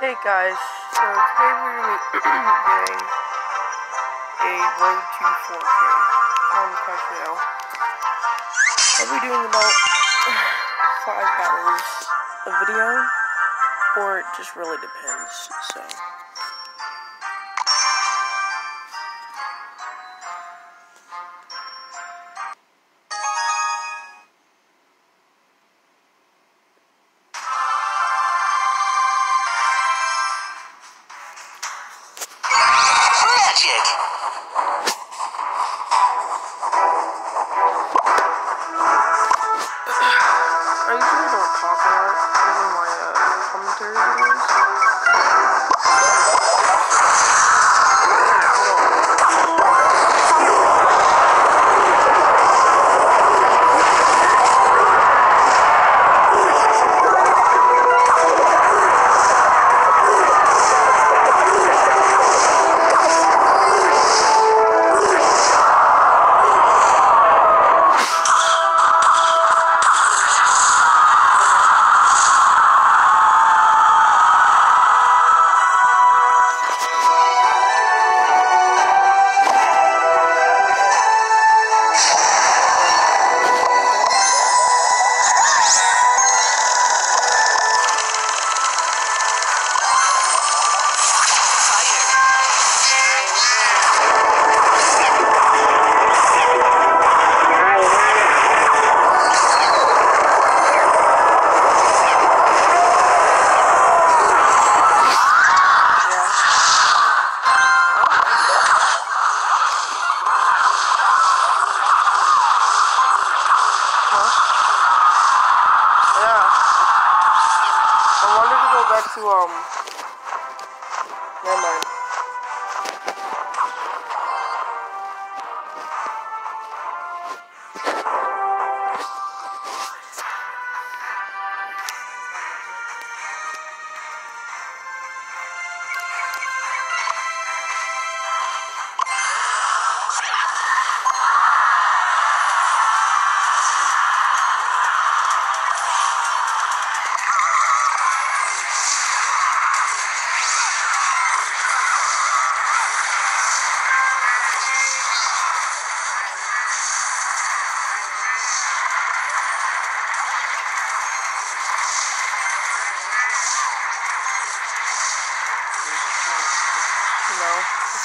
Hey guys, so today we're going to be doing a Road to 4K on Clash Royale. I'll be doing about 5 battles a video, or it just really depends, so...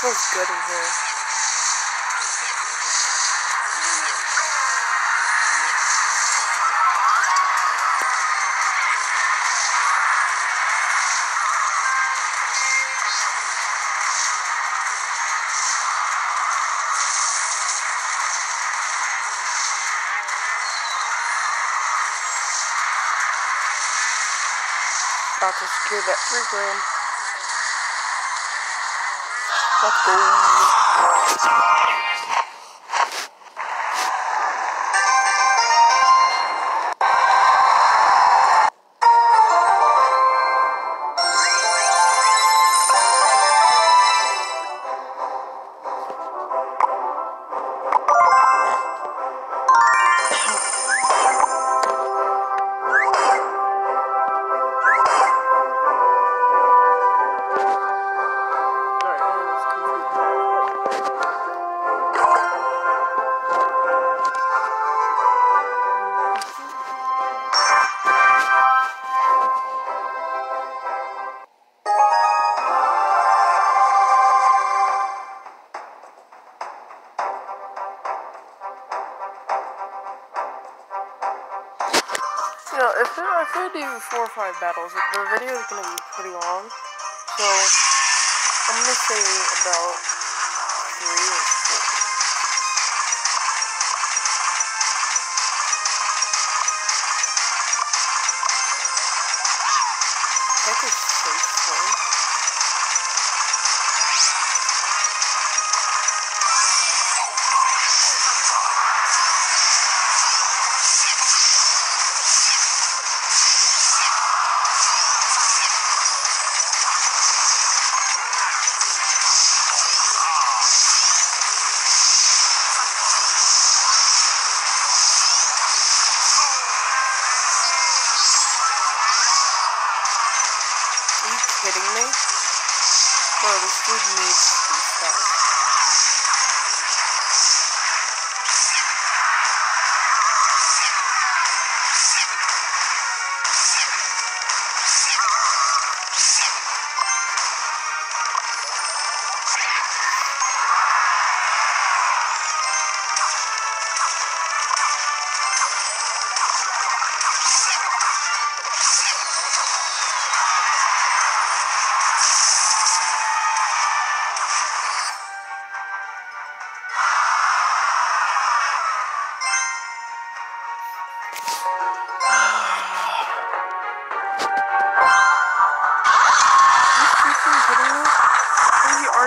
Feels good in here. About to secure that three grand. Let's go. I do four or five battles, the video is gonna be pretty long. So I'm gonna say about this dude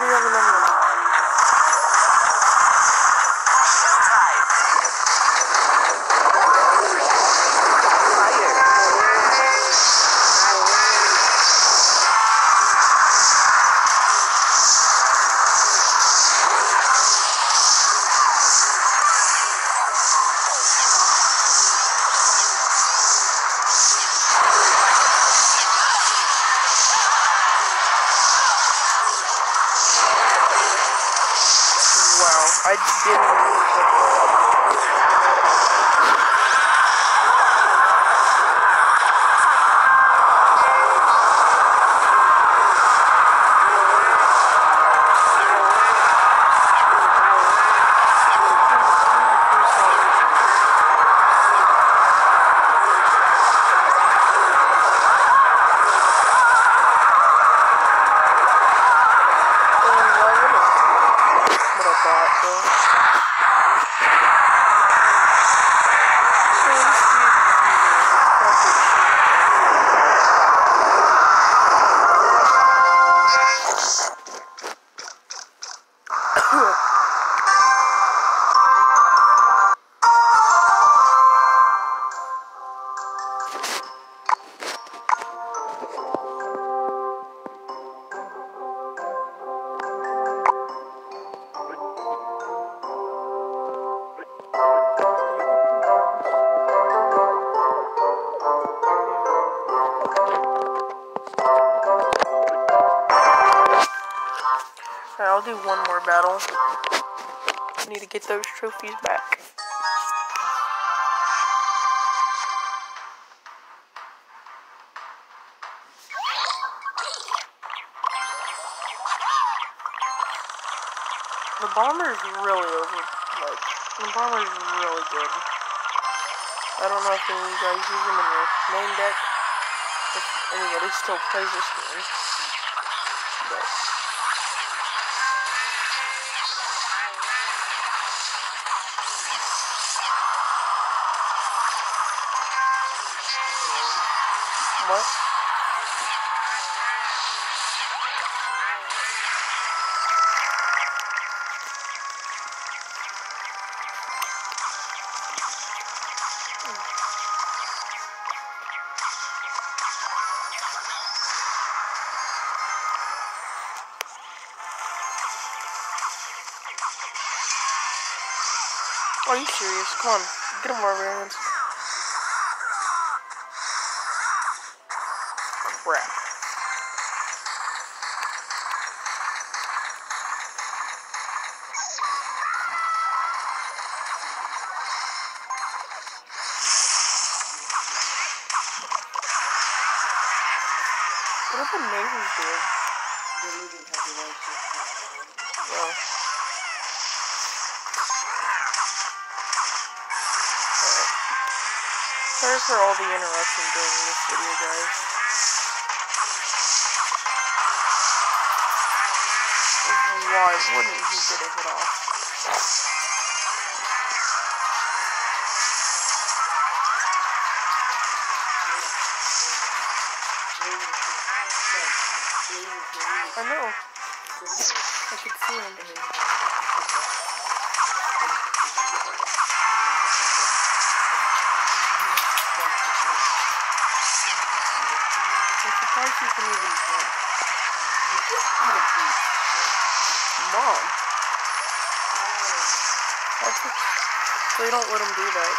リアムなの didn't. Battle. Need to get those trophies back. The bomber is really over. Like, the bomber is really good. I don't know if any of you guys use them in your main deck. If anybody still plays this game. But. What? Are you serious? Come on, get him barbarians. Crap. What if the neighbors did? Yeah. Sorry for all the interruption during this video, guys. Why wouldn't he get it off? I know. I could see him. I'm surprised you can even jump mom. That's what, don't let him do that.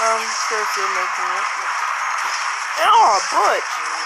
Um, sure if you're making it. Oh, Butch.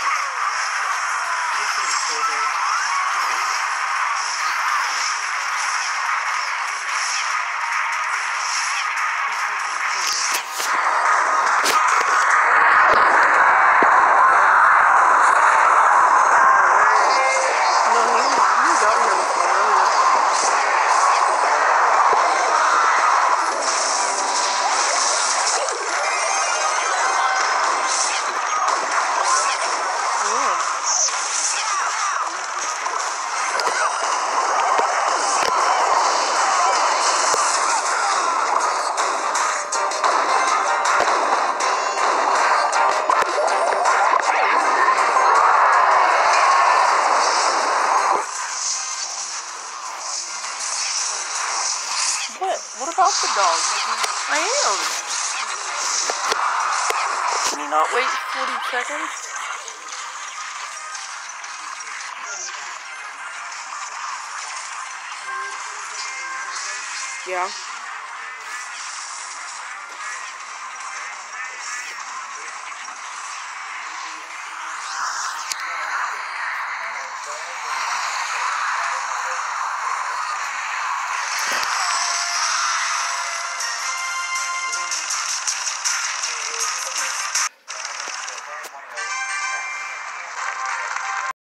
The dog? I am. Can you not wait 40 seconds? Yeah.